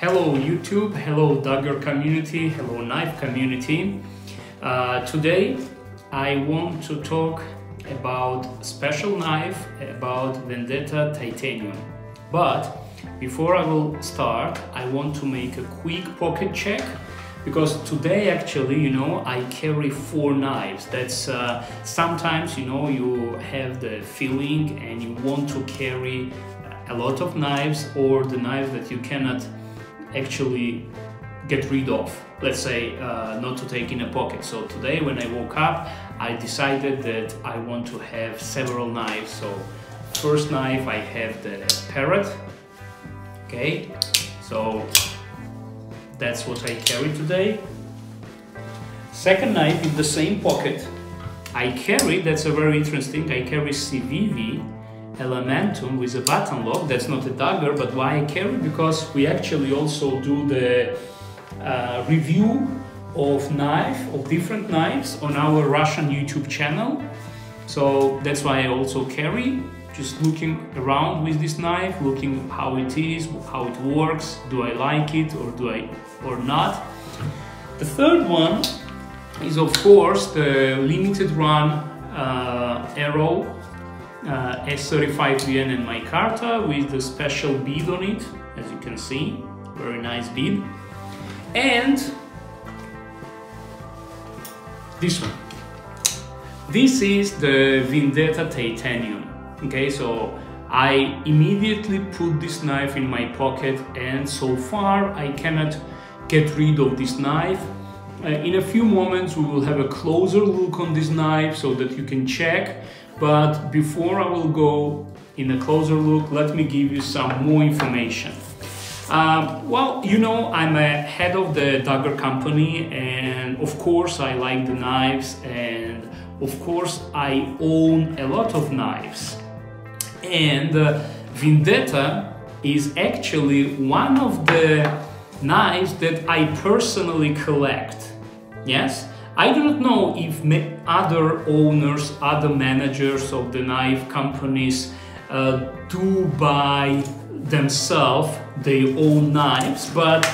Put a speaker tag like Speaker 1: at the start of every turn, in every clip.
Speaker 1: Hello YouTube, hello Daggerr community, hello knife community. Uh, today I want to talk about special knife, about Vendetta Titanium. But before I will start, I want to make a quick pocket check because today actually you know I carry four knives that's uh, sometimes you know you have the feeling and you want to carry a lot of knives or the knives that you cannot actually get rid of let's say uh, not to take in a pocket so today when I woke up I decided that I want to have several knives so first knife I have the parrot okay so that's what I carry today. Second knife in the same pocket. I carry, that's a very interesting, I carry Civivi Elementum with a button lock. That's not a dagger, but why I carry? Because we actually also do the uh, review of knife, of different knives on our Russian YouTube channel. So that's why I also carry just looking around with this knife, looking how it is, how it works, do I like it or do I or not. The third one is of course the limited run uh, Arrow uh, S35VN and micarta with the special bead on it, as you can see, very nice bead. And this one. This is the Vendetta Titanium. Okay, so I immediately put this knife in my pocket and so far I cannot get rid of this knife. Uh, in a few moments we will have a closer look on this knife so that you can check but before I will go in a closer look let me give you some more information. Um, well, you know, I'm a head of the Daggerr company and of course I like the knives and of course I own a lot of knives. And uh, Vendetta is actually one of the knives that I personally collect. Yes? I do not know if other owners, other managers of the knife companies uh, do buy themselves their own knives, but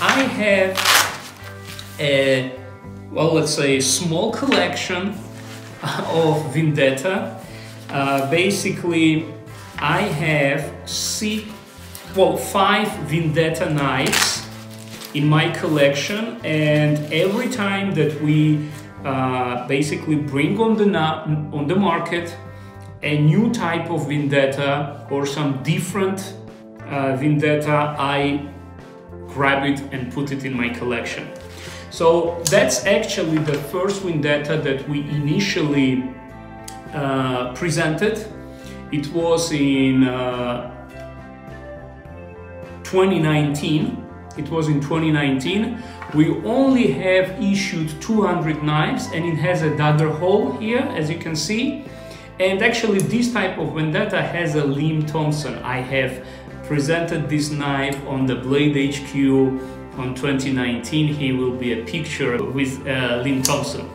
Speaker 1: I have a, well, let's say, a small collection of Vendetta. Uh, basically, I have six, well, five Vendetta knives in my collection, and every time that we uh, basically bring on the on the market a new type of Vendetta or some different uh, Vendetta, I grab it and put it in my collection. So that's actually the first Vendetta that we initially uh, presented. It was in uh, 2019. It was in 2019. We only have issued 200 knives and it has a dagger hole here, as you can see. And actually this type of Vendetta has a Lim Thompson. I have presented this knife on the Blade HQ on 2019. He will be a picture with uh, Lim Thompson.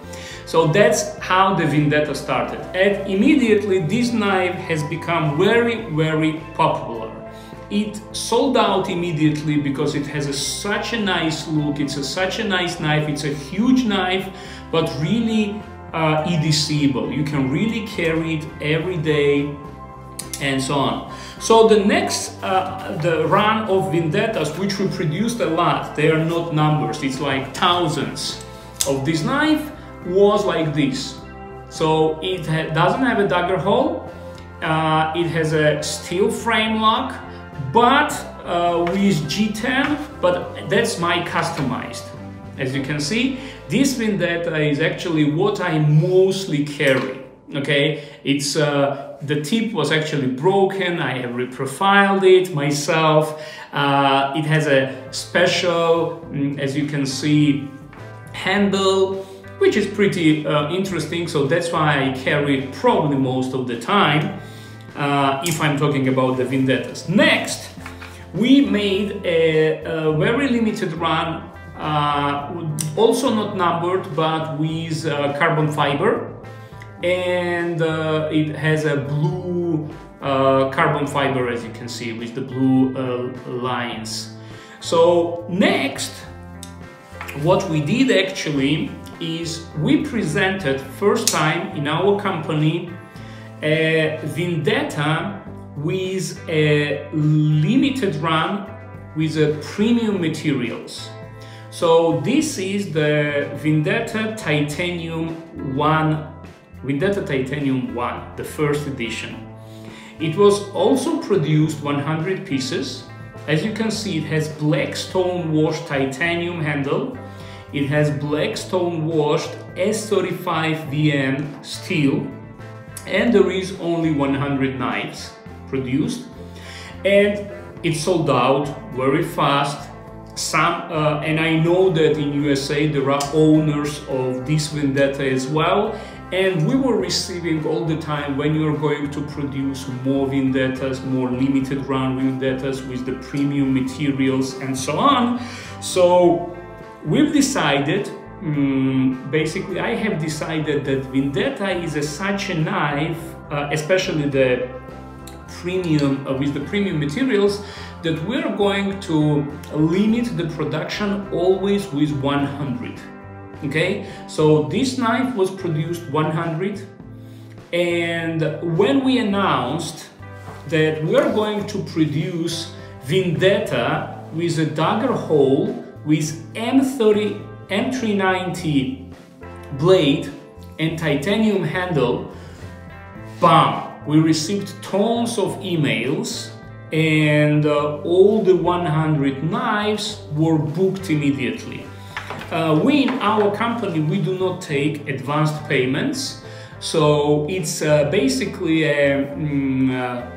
Speaker 1: So that's how the Vendetta started. And immediately this knife has become very, very popular. It sold out immediately because it has a, such a nice look, it's a, such a nice knife, it's a huge knife, but really uh. You can really carry it every day and so on. So the next, uh, the run of Vendettas, which we produced a lot, they are not numbers, it's like thousands of this knife was like this. So it ha doesn't have a dagger hole, uh, it has a steel frame lock, but uh, with G10, but that's my customized. As you can see, this Vendetta is actually what I mostly carry. Okay, it's uh, the tip was actually broken. I have reprofiled it myself. Uh, it has a special, mm, as you can see, handle which is pretty uh, interesting. So that's why I carry it probably most of the time uh, if I'm talking about the Vendettas. Next, we made a, a very limited run, uh, also not numbered, but with uh, carbon fiber. And uh, it has a blue uh, carbon fiber, as you can see, with the blue lines. So next, what we did actually is we presented first time in our company a vendetta with a limited run with a premium materials. So this is the Vendetta Titanium 1, Vendetta Titanium 1, the first edition. It was also produced 100 pieces. As you can see, it has black stone washed titanium handle. It has black stone washed S35VN steel. And there is only 100 knives produced. And it sold out very fast. Some, uh, and I know that in USA there are owners of this Vendetta as well and we were receiving all the time when you're going to produce more vendettas, more limited run vendettas with the premium materials and so on. So we've decided, um, basically I have decided that vendetta is a, such a knife, uh, especially the premium, uh, with the premium materials, that we're going to limit the production always with 100 okay? So this knife was produced 100 and when we announced that we're going to produce vendetta with a dagger hole with M30 M390 blade and titanium handle bam we received tons of emails and uh, all the 100 knives were booked immediately uh, we in our company, we do not take advanced payments. So it's uh, basically a mm, uh,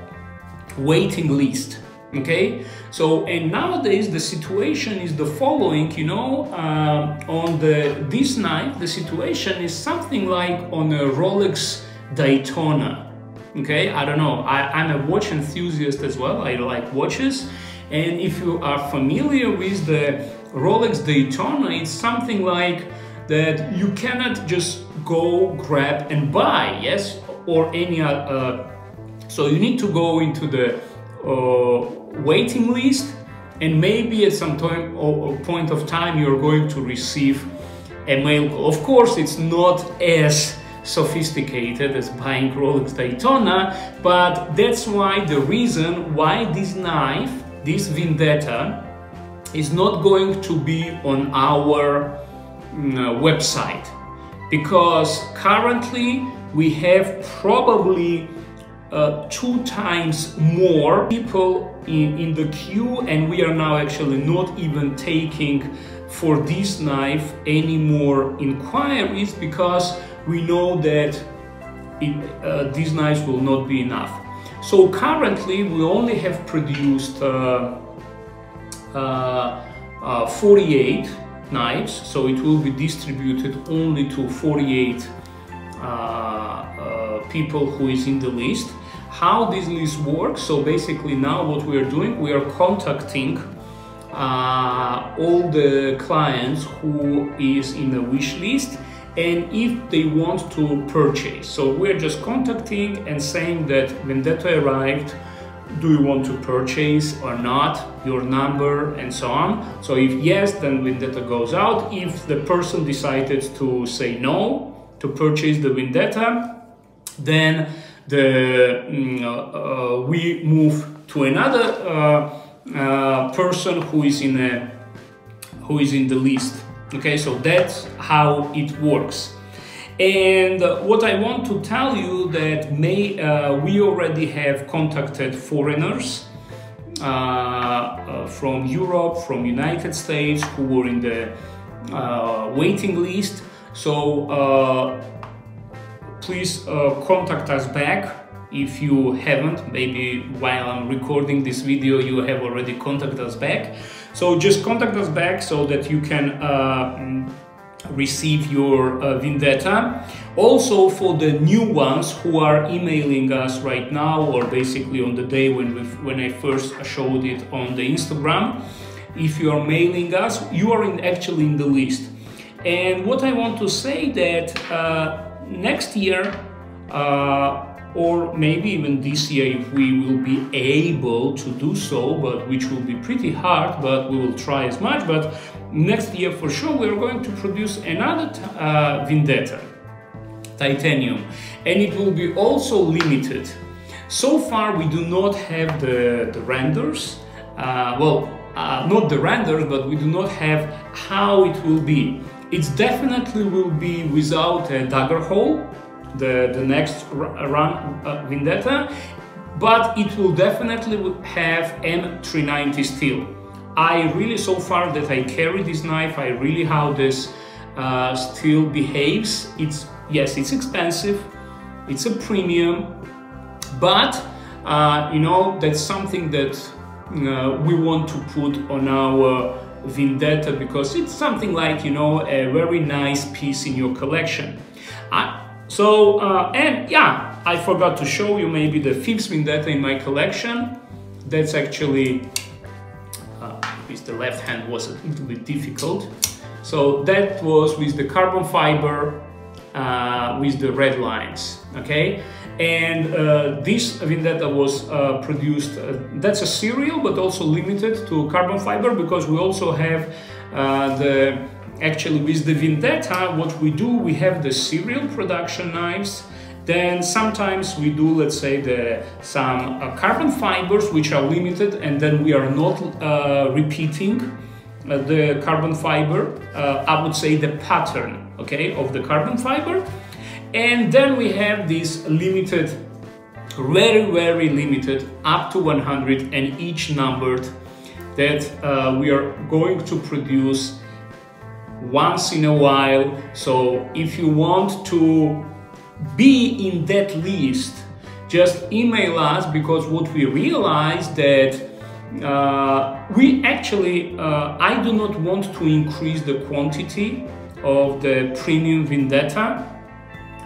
Speaker 1: waiting list. Okay, so and nowadays the situation is the following. You know, uh, on the this night the situation is something like on a Rolex Daytona. Okay, I don't know. I, I'm a watch enthusiast as well. I like watches, and if you are familiar with the Rolex Daytona, it's something like that you cannot just go grab and buy, yes, or any. Uh, so you need to go into the uh, waiting list, and maybe at some time or point of time you're going to receive a mail call. Of course, it's not as sophisticated as buying Rolex Daytona, but that's why the reason why this knife, this Vendetta, is not going to be on our mm, uh, website because currently we have probably uh, two times more people in, in the queue and we are now actually not even taking for this knife any more inquiries because we know that it, uh, these knives will not be enough. So currently we only have produced uh, uh, uh, 48 knives, so it will be distributed only to 48 uh, people who is in the list. How this list works, so basically now what we are doing, we are contacting uh, all the clients who is in the wish list and if they want to purchase. So we're just contacting and saying that Vendetta arrived, do you want to purchase or not, your number and so on. So if yes, then Vendetta goes out. If the person decided to say no to purchase the Vendetta, then the mm, uh, uh, we move to another uh, uh, person who is in a who is in the list. Okay, so that's how it works. And what I want to tell you that may uh, we already have contacted foreigners uh, uh, from Europe, from United States who were in the waiting list. So please uh, contact us back if you haven't. Maybe while I'm recording this video, you have already contacted us back. So just contact us back so that you can receive your uh, vendetta. Also for the new ones who are emailing us right now or basically on the day when, we when I first showed it on the Instagram, if you are mailing us, you are in, actually in the list. And what I want to say that uh, next year, uh, or maybe even this year if we will be able to do so, but which will be pretty hard, but we will try as much. But next year for sure we are going to produce another uh, Vendetta titanium and it will be also limited. So far we do not have the, the renders, uh, well uh, not the renders but we do not have how it will be. It definitely will be without a dagger hole, the, the next run uh, Vendetta, but it will definitely have M390 steel. I really, so far that I carry this knife, I really how this uh, steel behaves. It's yes, it's expensive, it's a premium, but uh, you know that's something that uh, we want to put on our Vendetta because it's something like you know a very nice piece in your collection. Uh, so uh, and yeah, I forgot to show you maybe the fifth Vendetta in my collection. That's actually uh, with the left hand was a little bit difficult. So that was with the carbon fiber uh, with the red lines, okay? And uh, this Vendetta was uh, produced, uh, that's a serial, but also limited to carbon fiber because we also have uh, the, actually with the Vendetta, what we do, we have the serial production knives, then sometimes we do, let's say, the, some uh, carbon fibers which are limited and then we are not repeating the carbon fiber, I would say the pattern okay, of the carbon fiber. And then we have this limited, very, very limited, up to 100 and each numbered that uh, we are going to produce once in a while. So if you want to be in that list, just email us because what we realized that uh, we actually, uh, I do not want to increase the quantity of the premium Vendetta.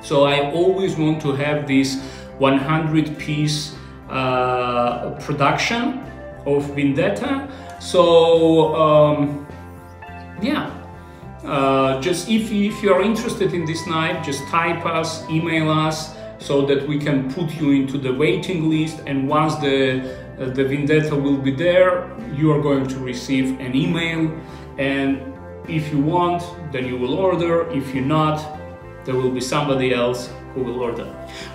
Speaker 1: So I always want to have this 100 piece uh, production of Vendetta. So um, yeah, uh, just if, if you are interested in this knife, just type us, email us so that we can put you into the waiting list and once the uh, the Vendetta will be there, you are going to receive an email and if you want, then you will order. If you're not, there will be somebody else who will order.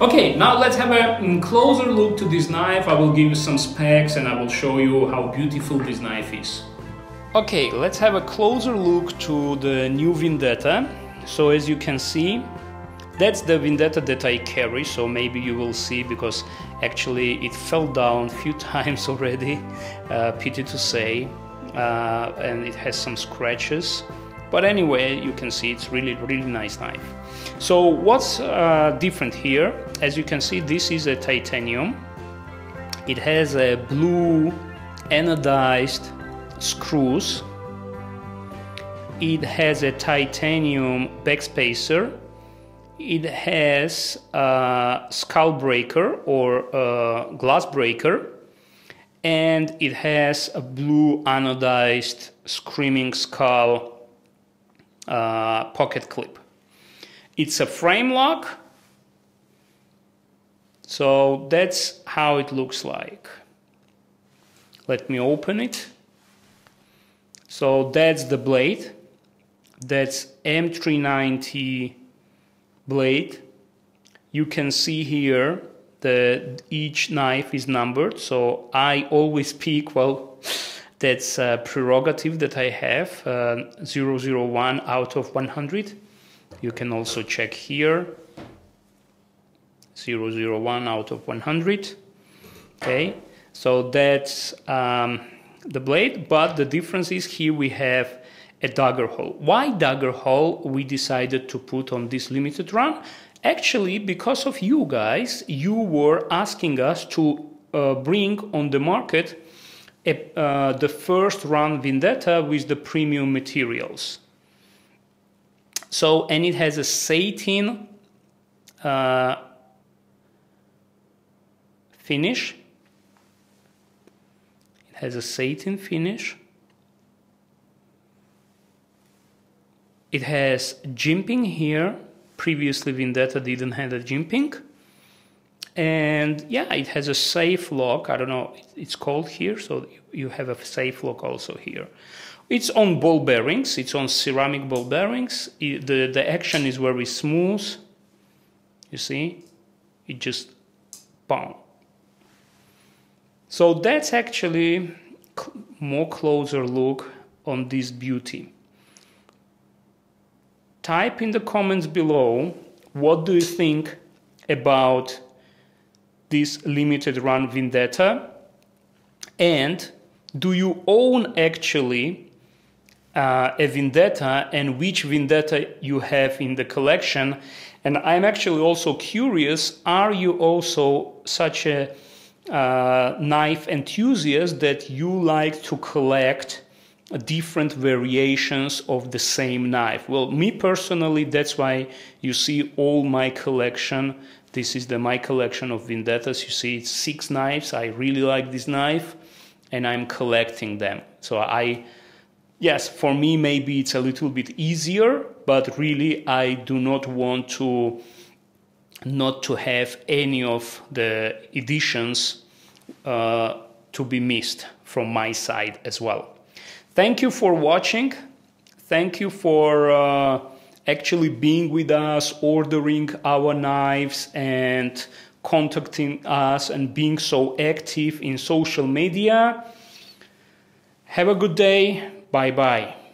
Speaker 1: Okay, now let's have a mm, closer look to this knife. I will give you some specs and I will show you how beautiful this knife is. Okay, let's have a closer look to the new Vendetta. So as you can see, that's the Vendetta that I carry, so maybe you will see because actually it fell down a few times already, uh, pity to say uh, and it has some scratches but anyway you can see it's really really nice knife. So what's uh, different here? As you can see this is a titanium. It has a blue anodized screws. It has a titanium backspacer. It has a skull breaker or a glass breaker. And it has a blue anodized screaming skull uh, pocket clip. It's a frame lock, so that's how it looks like. Let me open it. So that's the blade. That's M390 blade. You can see here that each knife is numbered so i always pick well that's a prerogative that i have uh, 001 out of 100 you can also check here. 001 out of 100 okay so that's um, the blade but the difference is here we have a dagger hole. Why dagger hole? We decided to put on this limited run. Actually, because of you guys, you were asking us to uh, bring on the market uh, the first run Vendetta with the premium materials. So, and it has a satin uh, finish. It has a satin finish. It has jimping here Previously, Vendetta didn't have a jimping. And yeah, it has a safe lock. I don't know, it's called here, so you have a safe lock also here. It's on ball bearings, it's on ceramic ball bearings. The, the action is very smooth. You see? It just, boom. So that's actually more closer look on this beauty. Type in the comments below what do you think about this limited run Vendetta and do you own actually uh, a Vendetta and which Vendetta you have in the collection and I'm actually also curious are you also such a uh, knife enthusiast that you like to collect different variations of the same knife. Well, me personally, that's why you see all my collection. This is the my collection of Vendettas. You see, it's six knives. I really like this knife, and I'm collecting them. So I, yes, for me maybe it's a little bit easier, but really I do not want to not to have any of the editions uh, to be missed from my side as well. Thank you for watching. Thank you for uh, actually being with us, ordering our knives and contacting us and being so active in social media. Have a good day. Bye bye.